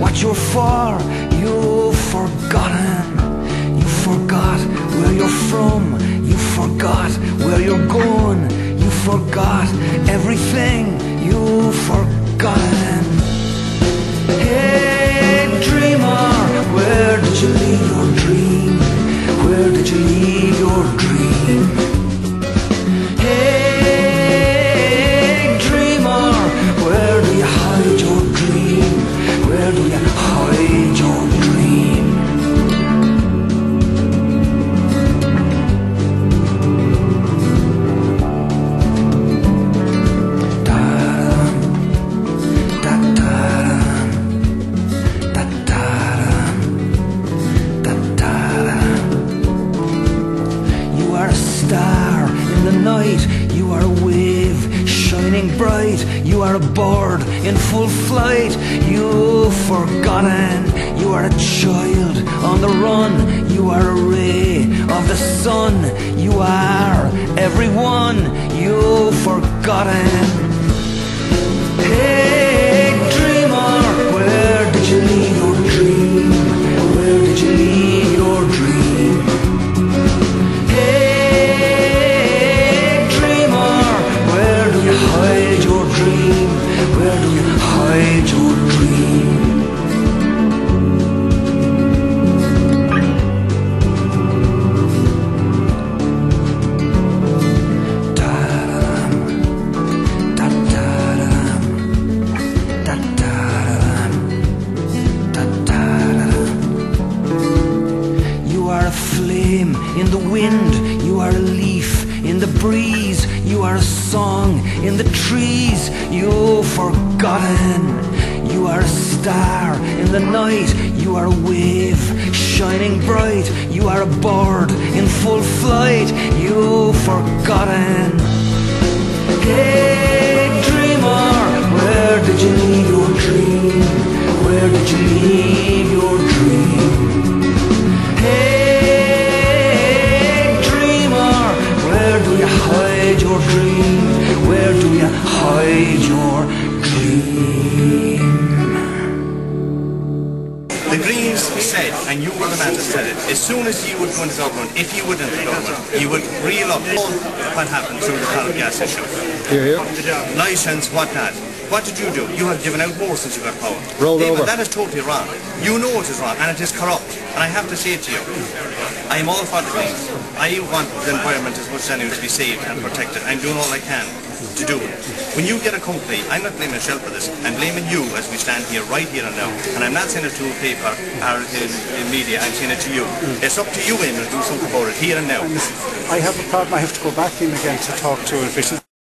what you're for. You've forgotten. You forgot where you're from. You forgot where you're going. You forgot everything. You've forgotten. Hey, dreamer, where did you leave your dream? Where did you leave? Bright. You are a bird in full flight. You've forgotten. You are a child on the run. You are a ray of the sun. You are everyone. You've forgotten. Are a flame in the wind, you are a leaf in the breeze, you are a song in the trees, you've forgotten. You are a star in the night, you are a wave shining bright, you are a bird in full flight, you've forgotten. Hey, dreamer, where did you leave your dream? Where did you leave hide your dream? Where do you hide your dream? The Greens said, and you were the man that said it, as soon as you would go into government, if you would enter government, you would reel up all what happened through the Corrib gas issue. Here, here. License, whatnot. What did you do? You have given out more since you got power. Rolled David, over. That is totally wrong. You know it is wrong, and it is corrupt. And I have to say it to you. I am all for the Greens. I want the environment as much as anyone to be saved and protected. I'm doing all I can to do it. When you get a company, I'm not blaming Shell for this. I'm blaming you as we stand here, right here and now. And I'm not saying it to a paper or in, in media. I'm saying it to you. It's up to you, Eamon, to do something about it here and now. I have a problem. I have to go back in again to talk to officials.